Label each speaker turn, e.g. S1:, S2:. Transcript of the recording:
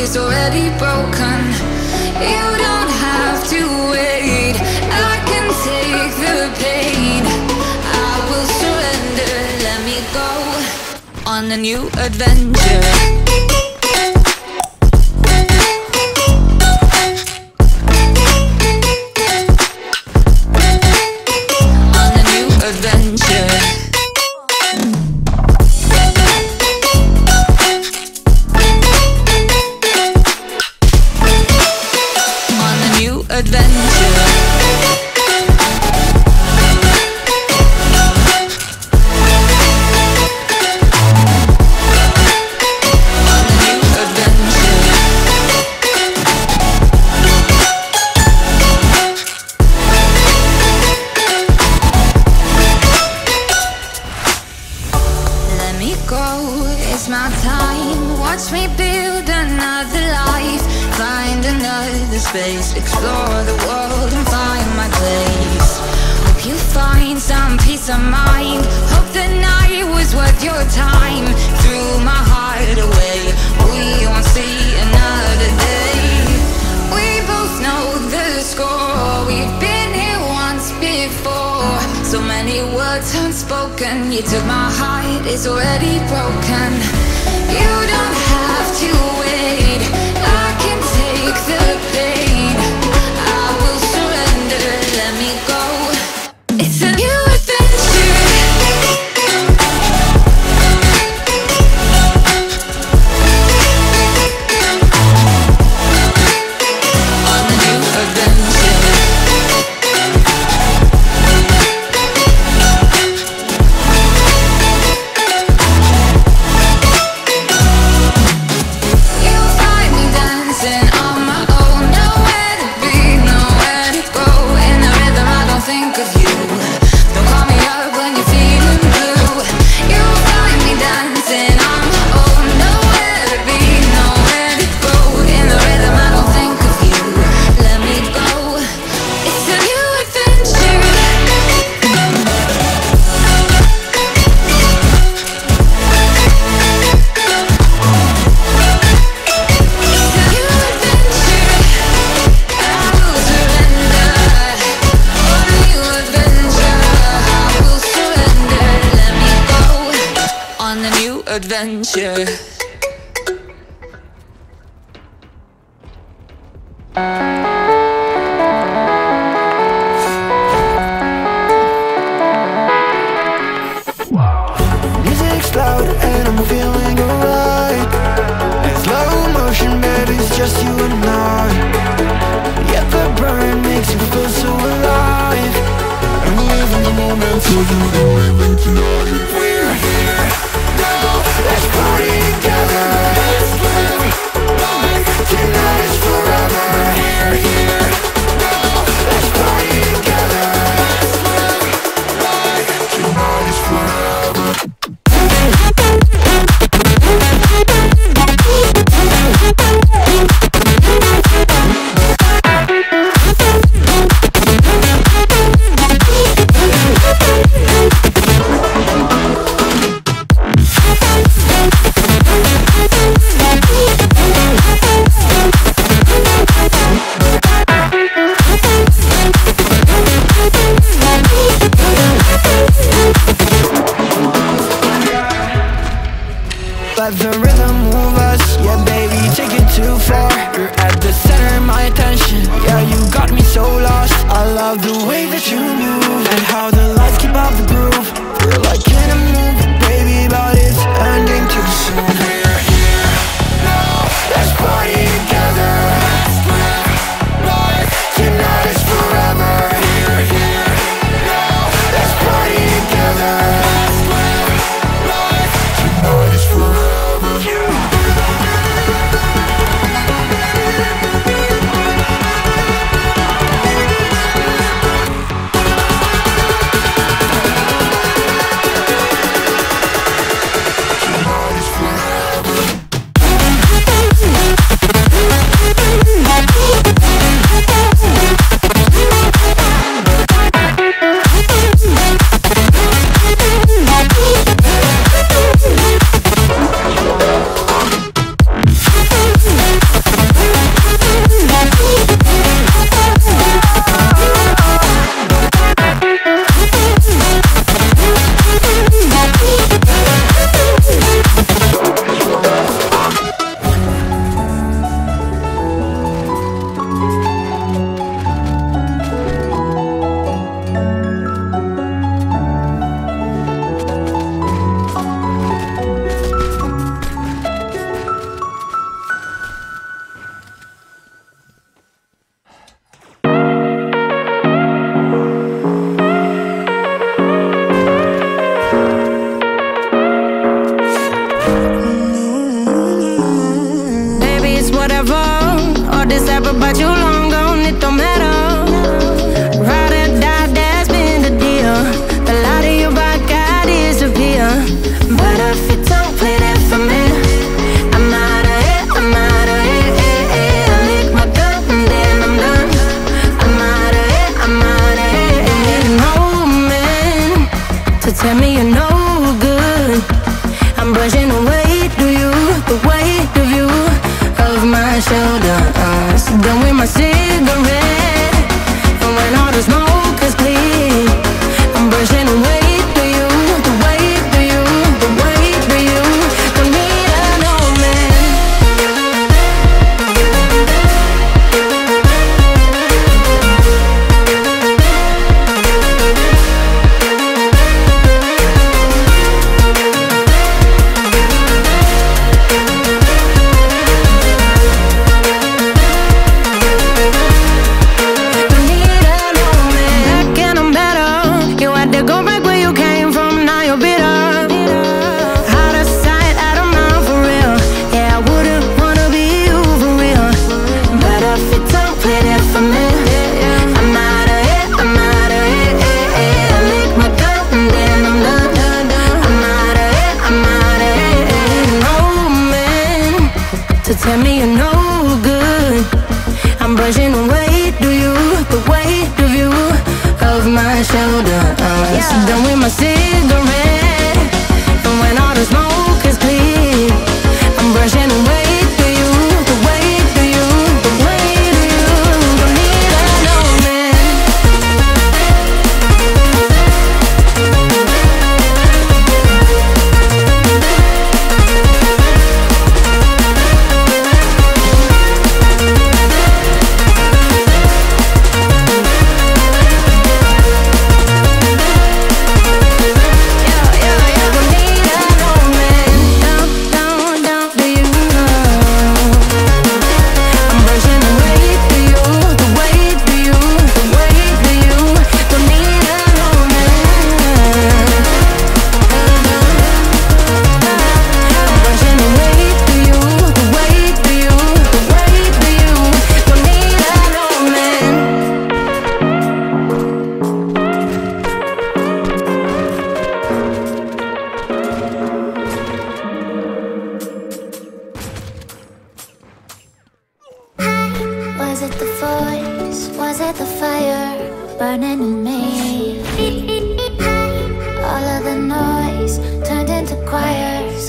S1: is already broken. You don't have to wait. I can take the pain. I will surrender, let me go On a new adventure. of my heart is already broken.
S2: Music's loud and I'm feeling alright. It's slow motion, baby, it's just you and I. Yet the burn makes you feel so alive. I'm the moment, you tonight this ever, but you long gone, it don't matter. Ride or die, that's been the deal. The lie of you by God is reveal. But if you don't play that for me, I'm out of here. I'm out of here. Eh, eh. I lick my gun and then I'm done. I'm out of here. I'm out of here. You need an old man to tell me you're no
S3: good. I'm brushing away, do you, the weight of you, of my shoulder. Done with my cigarette,